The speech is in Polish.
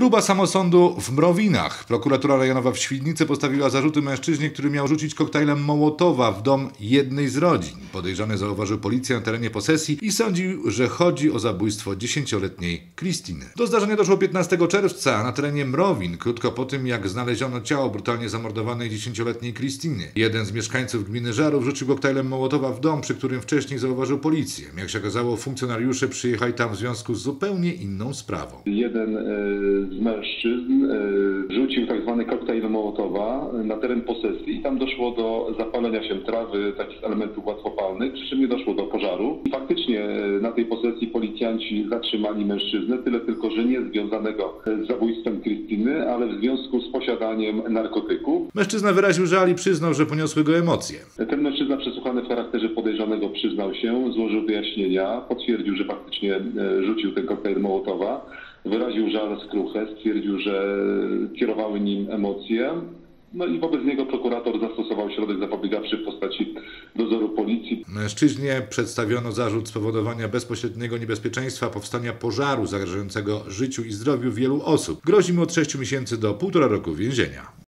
Próba samosądu w Mrowinach. Prokuratura rejonowa w Świdnicy postawiła zarzuty mężczyźnie, który miał rzucić koktajlem Mołotowa w dom jednej z rodzin. Podejrzany zauważył policję na terenie posesji i sądził, że chodzi o zabójstwo dziesięcioletniej Kristiny. Do zdarzenia doszło 15 czerwca na terenie Mrowin, krótko po tym jak znaleziono ciało brutalnie zamordowanej dziesięcioletniej Kristiny. Jeden z mieszkańców gminy Żarów rzucił koktajlem Mołotowa w dom, przy którym wcześniej zauważył policję. Jak się okazało, funkcjonariusze przyjechali tam w związku z zupełnie inną sprawą. Jeden z mężczyzn e, rzucił tak zwany koktajl Mołotowa na teren posesji i tam doszło do zapalenia się trawy, takich elementów łatwopalnych, przy czym nie doszło do pożaru. I faktycznie e, na tej posesji policjanci zatrzymali mężczyznę, tyle tylko, że nie związanego z zabójstwem Krystyny, ale w związku z posiadaniem narkotyków. Mężczyzna wyraził żal i przyznał, że poniosły go emocje. Ten mężczyzna przesłuchany w charakterze podejrzanego przyznał się, złożył wyjaśnienia, potwierdził, że faktycznie e, rzucił ten koktajl Mołotowa, wyraził żal skruchę, stwierdził, że kierowały nim emocje. No i wobec niego prokurator zastosował środek zapobiegawczy w postaci dozoru policji. Mężczyźnie przedstawiono zarzut spowodowania bezpośredniego niebezpieczeństwa powstania pożaru zagrażającego życiu i zdrowiu wielu osób. Grozi mu od 6 miesięcy do 1,5 roku więzienia.